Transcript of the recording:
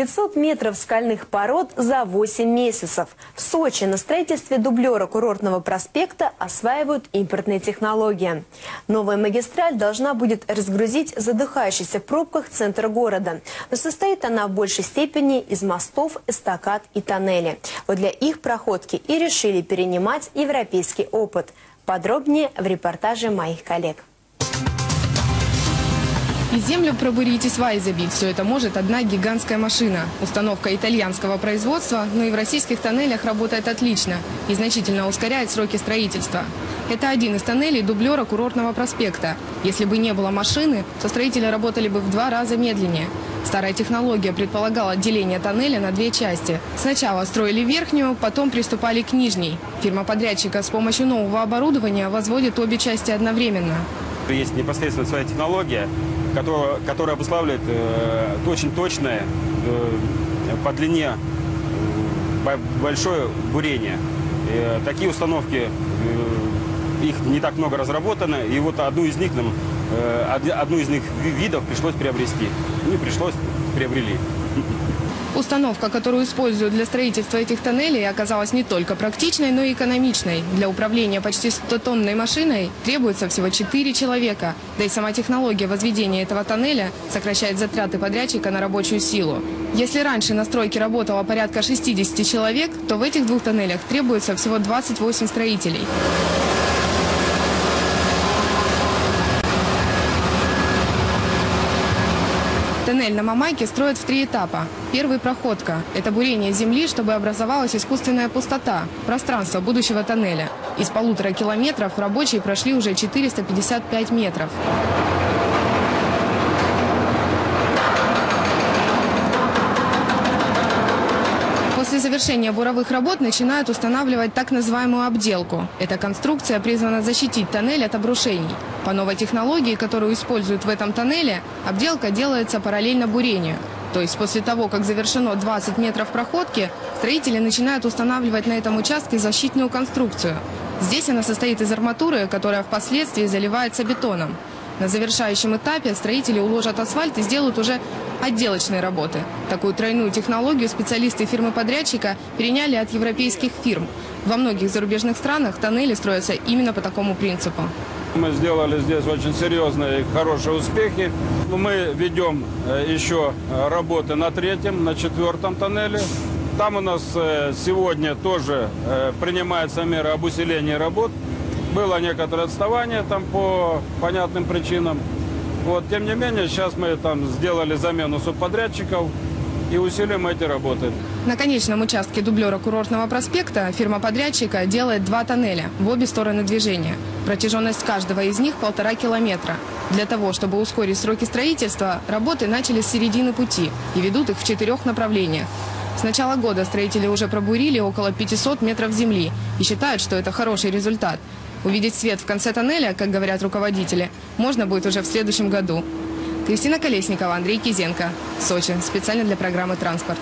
500 метров скальных пород за 8 месяцев. В Сочи на строительстве дублера курортного проспекта осваивают импортные технологии. Новая магистраль должна будет разгрузить задыхающийся в пробках центр города. Но состоит она в большей степени из мостов, эстакад и тоннелей. Вот для их проходки и решили перенимать европейский опыт. Подробнее в репортаже моих коллег. И землю пробурить и сваи забить – все это может одна гигантская машина. Установка итальянского производства, но и в российских тоннелях работает отлично и значительно ускоряет сроки строительства. Это один из тоннелей дублера курортного проспекта. Если бы не было машины, то строители работали бы в два раза медленнее. Старая технология предполагала деление тоннеля на две части. Сначала строили верхнюю, потом приступали к нижней. Фирма-подрядчика с помощью нового оборудования возводит обе части одновременно. Есть непосредственно своя технология, которая, которая обуславливает э, очень точное э, по длине э, большое бурение. Э, такие установки, э, их не так много разработано, и вот одну из них нам, э, одну из них видов пришлось приобрести. Не пришлось, приобрели. Установка, которую используют для строительства этих тоннелей, оказалась не только практичной, но и экономичной. Для управления почти 100-тонной машиной требуется всего 4 человека. Да и сама технология возведения этого тоннеля сокращает затраты подрядчика на рабочую силу. Если раньше на стройке работало порядка 60 человек, то в этих двух тоннелях требуется всего 28 строителей. Тоннель на Мамайке строят в три этапа. Первый – проходка. Это бурение земли, чтобы образовалась искусственная пустота, пространство будущего тоннеля. Из полутора километров рабочие прошли уже 455 метров. После завершения буровых работ начинают устанавливать так называемую обделку. Эта конструкция призвана защитить тоннель от обрушений. По новой технологии, которую используют в этом тоннеле, обделка делается параллельно бурению. То есть после того, как завершено 20 метров проходки, строители начинают устанавливать на этом участке защитную конструкцию. Здесь она состоит из арматуры, которая впоследствии заливается бетоном. На завершающем этапе строители уложат асфальт и сделают уже отделочные работы. Такую тройную технологию специалисты фирмы-подрядчика переняли от европейских фирм. Во многих зарубежных странах тоннели строятся именно по такому принципу. Мы сделали здесь очень серьезные и хорошие успехи. Мы ведем э, еще э, работы на третьем, на четвертом тоннеле. Там у нас э, сегодня тоже принимаются меры об усилении работ. Было некоторое отставание там по понятным причинам. Вот, тем не менее, сейчас мы там сделали замену субподрядчиков и усилим эти работы. На конечном участке дублера курортного проспекта фирма-подрядчика делает два тоннеля в обе стороны движения. Протяженность каждого из них полтора километра. Для того, чтобы ускорить сроки строительства, работы начали с середины пути и ведут их в четырех направлениях. С начала года строители уже пробурили около 500 метров земли и считают, что это хороший результат. Увидеть свет в конце тоннеля, как говорят руководители, можно будет уже в следующем году. Кристина Колесникова, Андрей Кизенко. Сочи. Специально для программы «Транспорт».